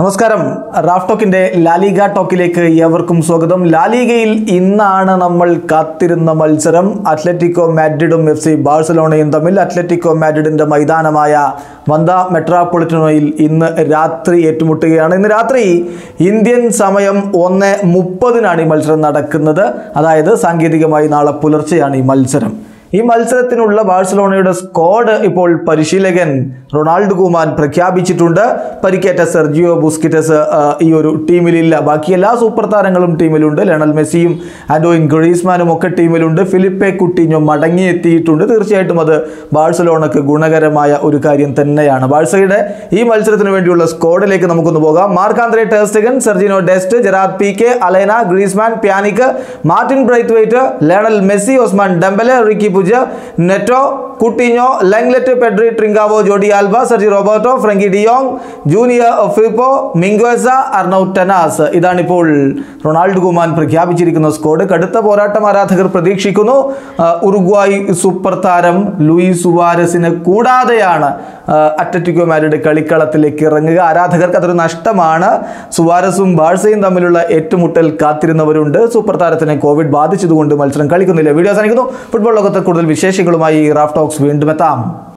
നമസ്കാരം. Raf ടോക്കിന്റെ La Liga ടോക്കിലേക്ക് ഏവർക്കും സ്വാഗതം. ലാലിഗയിൽ ഇന്നാണ് നമ്മൾ കാത്തിരുന്ന മത്സരം. അത്ലറ്റിക്കോ മാഡ്രിഡും എഫ് സി ബാഴ്സലോണയും തമ്മിൽ അത്ലറ്റിക്കോ മാഡ്രിഡിന്റെ മൈതാനമായ വന്ത മെട്രോപൊളിറ്റനോയിൽ ഇന്ന് രാത്രി ഏറ്റുമുട്ടുകയാണ്. ഇന്ന് രാത്രി ഇന്ത്യൻ സമയം ഒന്ന് മുപ്പതിനാണ് ഈ മത്സരം നടക്കുന്നത്. അതായത് സാങ്കേതികമായി നാളെ പുലർച്ചെയാണ് ഈ മത്സരം. ഈ മത്സരത്തിനുള്ള ബാഴ്സലോണയുടെ സ്ക്വാഡ് ഇപ്പോൾ പരിശീലകൻ റൊണാൾഡ് കുമാൻ പ്രഖ്യാപിച്ചിട്ടുണ്ട്. പരിക്കേറ്റ സെർജിയോ ബുസ്കിറ്റസ് ഈ ഒരു ടീമിലില്ല. ബാക്കി എല്ലാ സൂപ്പർ താരങ്ങളും ടീമിലുണ്ട്. ലണൽ മെസ്സിയും ആൻഡോയിൻ ഗ്രീസ്മാനും ഒക്കെ ടീമിലുണ്ട്. ഫിലിപ്പെ കുട്ടിഞ്ഞോ മടങ്ങിയെത്തിയിട്ടുണ്ട്. തീർച്ചയായിട്ടും അത് ബാഴ്സലോണക്ക് ഗുണകരമായ ഒരു കാര്യം തന്നെയാണ്. ബാഴ്സയുടെ ഈ മത്സരത്തിന് വേണ്ടിയുള്ള സ്കോഡിലേക്ക് നമുക്കൊന്ന് പോകാം. Marc Andre ter Stegen Sergino Dest Gerard Pique Alena Griezmann Pjanic Martin Braithwaite Lionel Messi Ousmane Dembele Riqui Puig Neto Coutinho Lenglet Pedri Trincao Jordi Alba Sergi Roberto Frenkie de Jong Junior ഫിപ്പോ Mingueza Arnau Tenas. ഇതാണിപ്പോൾ Ronald Koeman പ്രഖ്യാപിച്ചിരിക്കുന്ന squad കടുത്ത പോരാട്ടം ആരാധകർ പ്രതീക്ഷിക്കുന്നു. Uruguay super താരം Luis സുവാരസിനെ കൂടാതെയാണ് Atletico മാരുടെ കളിക്കളത്തിലേക്ക് ഇറങ്ങുക. ആരാധകർക്ക് അതൊരു നഷ്ടമാണ്. സുവാരസും ബാഴ്സയും തമ്മിലുള്ള ഏറ്റുമുട്ടൽ കാത്തിരുന്നവരുണ്ട്. സൂപ്പർ താരത്തിനെ കോവിഡ് ബാധിച്ചതുകൊണ്ട് മത്സരം കളിക്കുന്നില്ല. വീഡിയോ അവസാനിക്കുന്നു. ഫുട്ബോൾ ലോകത്തെ കൂടുതൽ വിശേഷങ്ങളുമായി റാഫ് ടോക്സ് വീണ്ടും എത്താം.